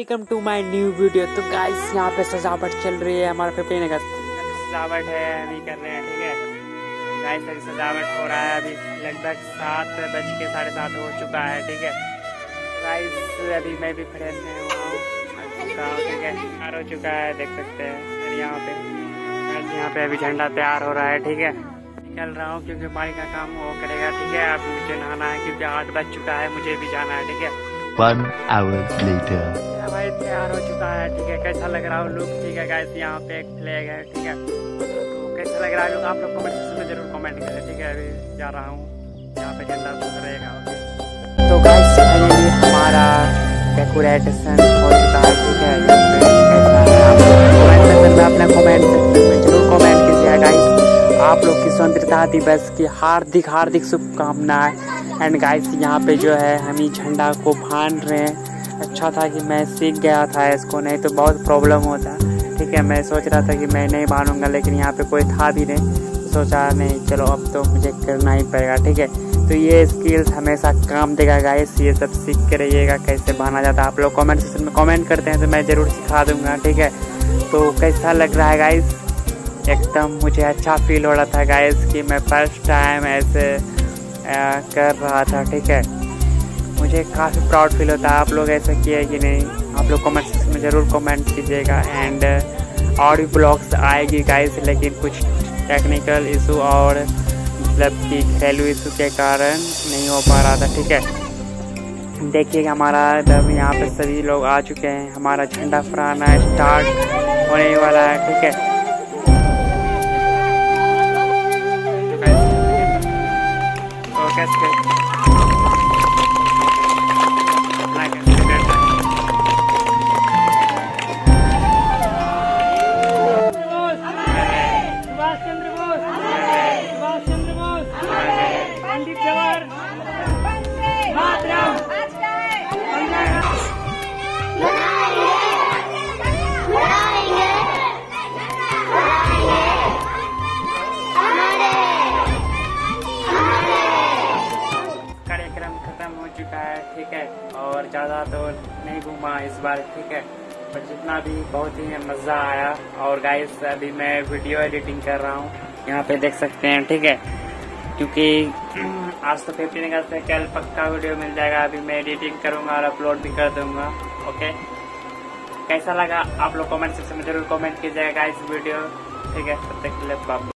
Welcome to my new video. तो guys यहाँ पे सजावट चल रही है हमारा फिफ्टीन अगस्त सजावट है अभी कर रहे हैं, ठीक है? गाइस अभी सजावट हो रहा है अभी, लगभग सात बज के साढ़े सात हो चुका है, ठीक है? गाइस अभी मैं भी फ्रेंड में हूँ ठीक है? तैयार हो चुका है, देख सकते हैं यहाँ पे यहाँ पे अभी झंडा तैयार हो रहा है, ठीक है? निकल रहा हूँ, क्योंकि बारी का काम वो करेगा, ठीक है? अब मुझे नहाना है, क्योंकि आठ बज चुका है, मुझे भी जाना है, ठीक है? One hour later. भाई तैयार हो चुका है, ठीक है? कैसा लग रहा है लुक ठीक है गाइस यहाँ पे एक फ्लैग है, ठीक है? तो कैसा लग रहा है? लोग आप लोग कमेंट में ज़रूर कमेंट करें, ठीक है? अभी जा रहा हूँ। यहाँ पे झंडा तो रहेगा तो गाइस फाइनली हमारा डेकोरेशन हो चुका है, ठीक है? आप लोग की स्वतंत्रता दिवस की हार्दिक हार्दिक शुभकामनाएँ। एंड गाइस यहाँ पे जो है, हम ही झंडा को फान रहे हैं। अच्छा था कि मैं सीख गया था इसको, नहीं तो बहुत प्रॉब्लम होता। ठीक है, मैं सोच रहा था कि मैं नहीं बांधूँगा लेकिन यहाँ पे कोई था भी नहीं। तो सोचा, नहीं, चलो अब तो मुझे करना ही पड़ेगा, ठीक है? तो ये स्किल्स हमेशा काम देगा गाइस ये सब सीख के रहिएगा, कैसे बांधा जाता है। आप लोग कमेंट सेक्शन में कमेंट करते हैं तो मैं ज़रूर सिखा दूँगा, ठीक है? तो कैसा लग रहा है गाइस एकदम मुझे अच्छा फील हो रहा था गाइस कि मैं फ़र्स्ट टाइम ऐसे कर रहा था, ठीक है? मुझे काफ़ी प्राउड फील होता है। आप लोग ऐसा किए कि नहीं? आप लोग कमेंट सेक्शन में ज़रूर कमेंट कीजिएगा। एंड और भी ब्लॉग्स आएगी गाइस लेकिन कुछ टेक्निकल इशू और मतलब कि घरेलू इशू के कारण नहीं हो पा रहा था, ठीक है? देखिएगा हमारा, जब यहाँ पे सभी लोग आ चुके हैं, हमारा झंडा फहराना स्टार्ट होने वाला है, ठीक है? तो ठीक है? और ज़्यादा तो नहीं घूमा इस बार, ठीक है? पर जितना भी बहुत ही मज़ा आया। और गाइस अभी मैं वीडियो एडिटिंग कर रहा हूँ। यहाँ पे देख सकते हैं, ठीक है? क्योंकि आज तो फिफ्टीन अगस्त है कल पक्का वीडियो मिल जाएगा। अभी मैं एडिटिंग करूँगा और अपलोड भी कर दूँगा ओके कैसा लगा? आप लोग कमेंट सेक्शन में ज़रूर कमेंट कीजिएगा इस वीडियो ठीक है? तब तक के लिए